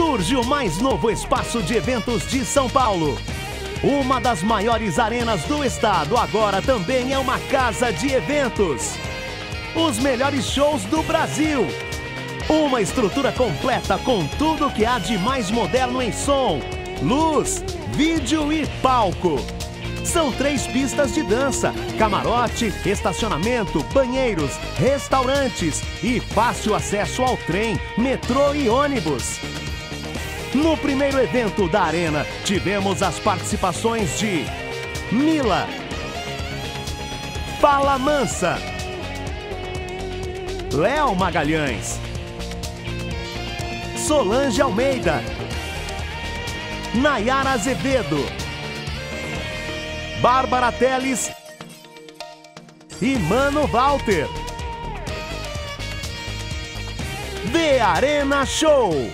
surge o mais novo espaço de eventos de São Paulo. Uma das maiores arenas do estado agora também é uma casa de eventos. Os melhores shows do Brasil. Uma estrutura completa com tudo que há de mais moderno em som, luz, vídeo e palco. São três pistas de dança, camarote, estacionamento, banheiros, restaurantes e fácil acesso ao trem, metrô e ônibus. No primeiro evento da Arena, tivemos as participações de Mila, Fala Mansa, Léo Magalhães, Solange Almeida, Nayara Azevedo, Bárbara Teles e Mano Walter. The Arena Show.